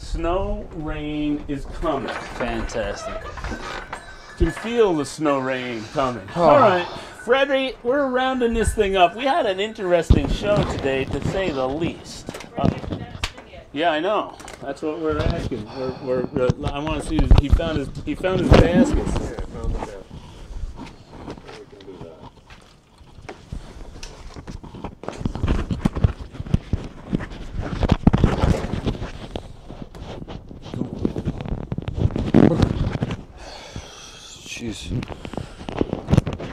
Snow rain is coming. Fantastic. Can feel the snow rain coming. Oh. All right, Freddie, we're rounding this thing up. We had an interesting show today, to say the least. Uh, yeah, I know. That's what we're asking. We're, we're, uh, I want to see. He found his. He found his baskets. Yeah, I found the desk. We can do that. Jeez.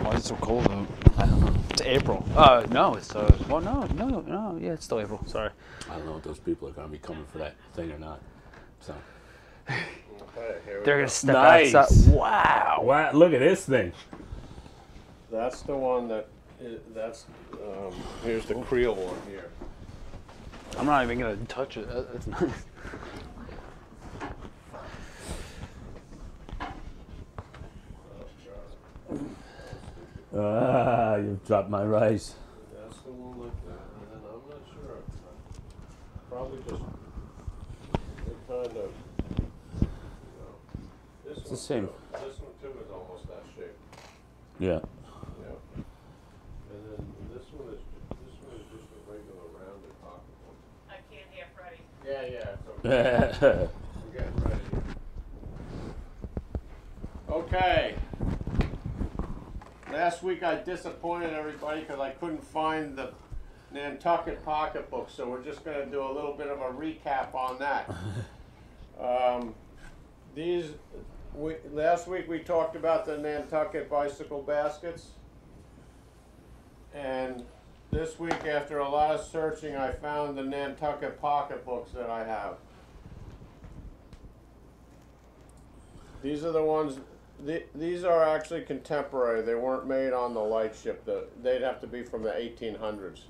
Why is it so cold out? I don't know. It's April. Uh, no, it's uh. Well, no, no, no. Yeah, it's still April. Sorry. I don't know if those people are going to be coming for that thing or not. So. Okay, here we They're go. gonna step Nice. outside. Wow. Wow! Look at this thing. That's the one that, that's, um, here's the Creel one here. I'm not even gonna touch it. That- That's nice. Ah, you've dropped my rice. That's the one like that, and I'm not sure. Probably just, they kind of, you know, this one the same. too- This one too is almost that shape, Yeah. yeah. And then this one is, this one is just a regular rounded pocket one. I can't hear Freddie. Yeah, yeah, it's okay. We're getting ready. Okay. Last week I disappointed everybody because I couldn't find the Nantucket pocketbook, so we're just going to do a little bit of a recap on that. um, these, we, last week we talked about the Nantucket bicycle baskets. And this week, after a lot of searching, I found the Nantucket pocketbooks that I have. These are the ones. The, these are actually contemporary. They weren't made on the lightship. The, they'd have to be from the 1800s,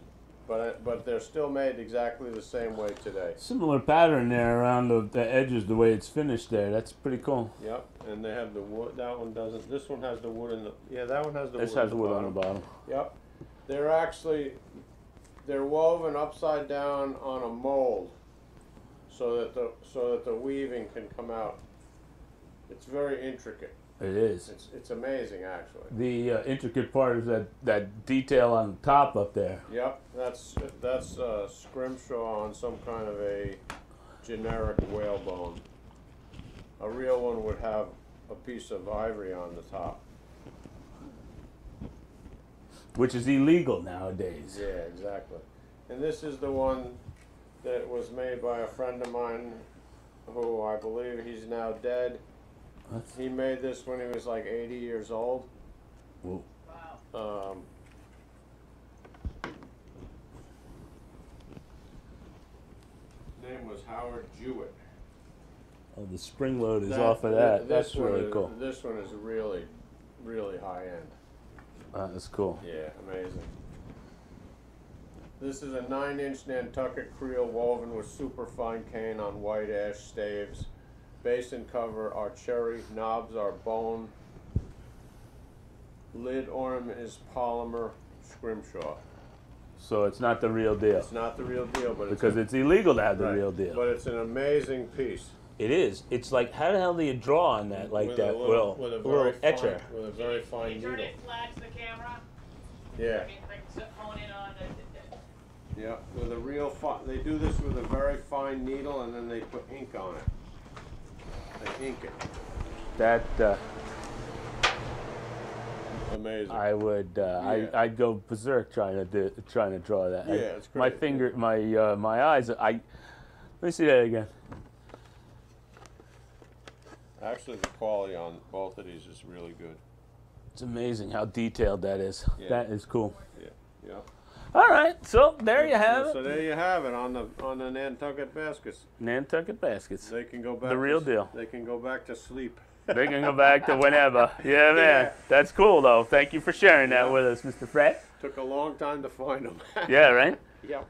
but but they're still made exactly the same way today. Similar pattern there around the, the edges, the way it's finished there. That's pretty cool. Yep, and they have the wood. That one doesn't. This one has the wood in the. Yeah, that one has the. This wood has wood on the bottom. bottom. Yep. They're actually they're woven upside down on a mold so that the so that the weaving can come out. It's very intricate. It is. It's it's amazing actually. The uh, intricate part is that, that detail on the top up there. Yep, that's that's uh, scrimshaw on some kind of a generic whalebone. A real one would have a piece of ivory on the top. Which is illegal nowadays. Yeah, exactly. And this is the one that was made by a friend of mine who I believe he's now dead. That's, He made this when he was like 80 years old. Whoa. Wow. Um, name was Howard Jewett. oh, the spring load is That- off of that. this That's one really is- cool. This one is really, really high end. Uh, that's cool. Yeah, amazing. This is a nine inch Nantucket creel woven with super fine cane on white ash staves. Base and cover are cherry, knobs are bone. Lid ornament is polymer scrimshaw. So it's not the real deal. It's not the real deal, but Because it's it's illegal to have the right, real deal. But it's an amazing piece. it is. It's like, how the hell do you draw on that like with that? a little, Will? with a a very little etcher. fine, with a very fine you turn needle. it flat to the camera? Yeah. I mean, like hone in on the, the, Yeah, with a real fi- they do this with a very fine needle and then they put ink on it. They ink it. That uh, Amazing. I would. Uh, Yeah. I I'd go berserk trying to do, trying to draw that. I- Yeah, it's My great. finger, my uh, my eyes. I. Let me see that again. Actually, the quality on both of these is really good. It's amazing how detailed that is. Yeah. That is cool. Yeah, yeah. So there you have it. So there you have it on the on the Nantucket baskets. Nantucket baskets. They can go back. The real s- deal. They can go back to sleep. They can go back to whenever. Yeah, man. Yeah. That's cool, though. Thank you for sharing that Yeah. with us, Mr. Fred. Took a long time to find them. Yeah, right? Yep.